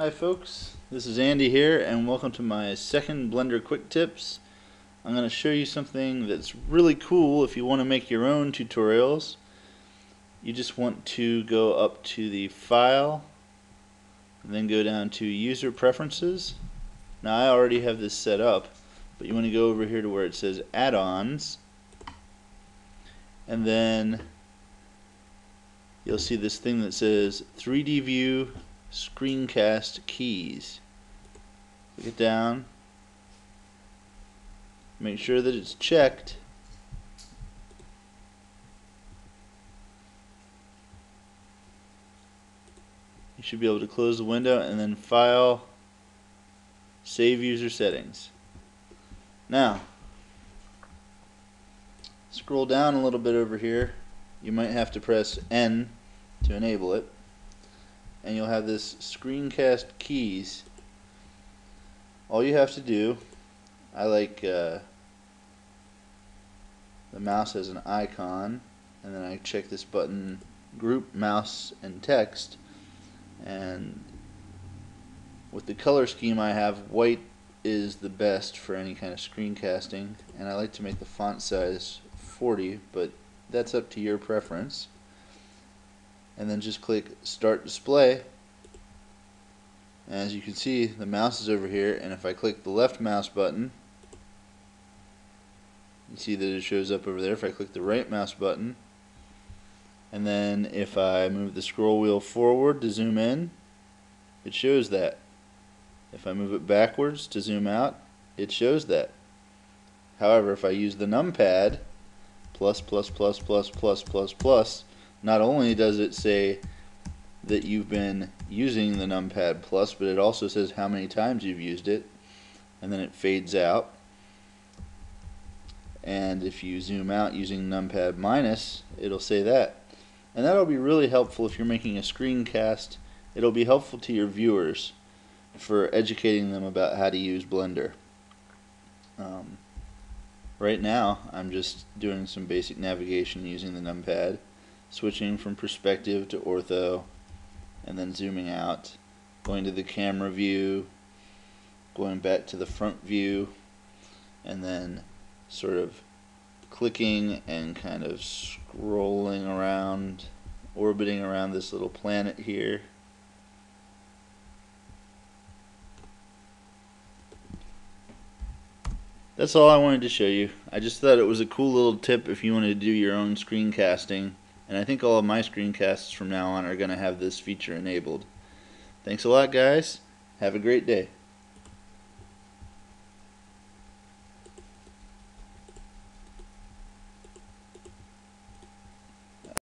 Hi folks, this is Andy here and welcome to my second Blender Quick Tips. I'm going to show you something that's really cool if you want to make your own tutorials. You just want to go up to the File and then go down to User Preferences. Now I already have this set up but you want to go over here to where it says Add-ons and then you'll see this thing that says 3D View screencast keys. Click it down. Make sure that it's checked. You should be able to close the window and then File, Save User Settings. Now, scroll down a little bit over here. You might have to press N to enable it and you'll have this screencast keys. All you have to do I like uh, the mouse as an icon and then I check this button group mouse and text and with the color scheme I have white is the best for any kind of screencasting and I like to make the font size 40 but that's up to your preference and then just click start display. As you can see the mouse is over here and if I click the left mouse button you see that it shows up over there. If I click the right mouse button and then if I move the scroll wheel forward to zoom in it shows that. If I move it backwards to zoom out it shows that. However if I use the numpad plus plus plus plus plus plus plus not only does it say that you've been using the numpad plus but it also says how many times you've used it and then it fades out. And if you zoom out using numpad minus it'll say that. And that'll be really helpful if you're making a screencast. It'll be helpful to your viewers for educating them about how to use Blender. Um, right now I'm just doing some basic navigation using the numpad switching from perspective to ortho and then zooming out going to the camera view going back to the front view and then sort of clicking and kind of scrolling around orbiting around this little planet here. That's all I wanted to show you. I just thought it was a cool little tip if you want to do your own screencasting and I think all of my screencasts from now on are going to have this feature enabled. Thanks a lot guys. Have a great day.